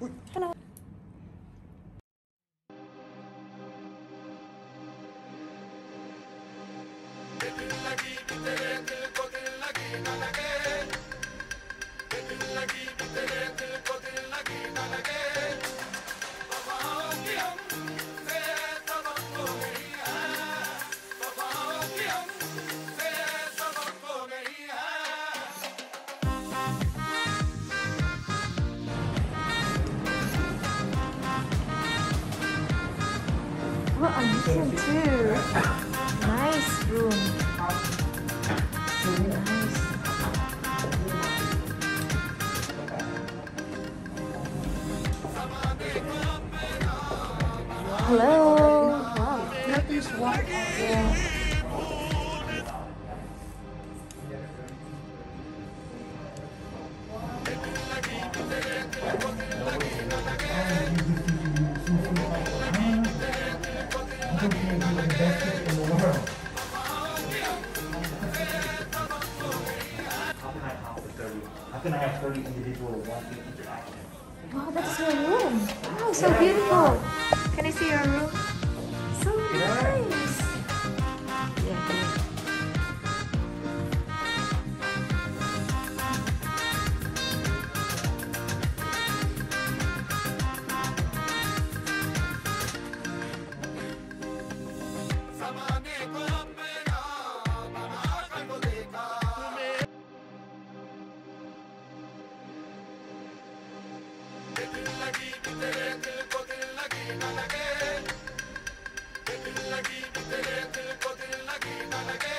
嗯，看到。What a room too. Nice room. Nice. Hello. Wow. Nothing's walk. Yeah. How can I count for 30? How can I have 30 individual one interaction? Wow, that's your room. Wow, so beautiful. लगी